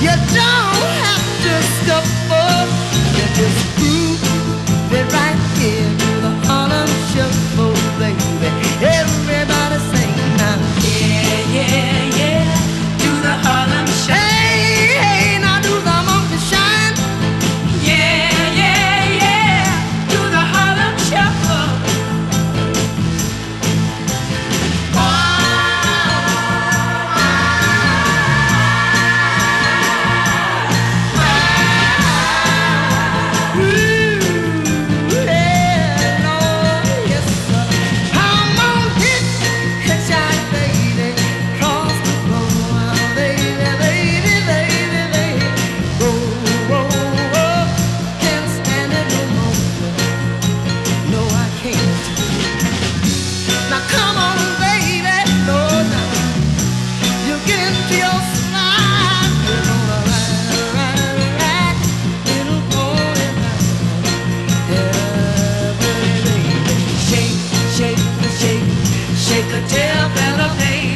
You don't have to scuffle. You just prove. shake, shake a tail, fella, hey.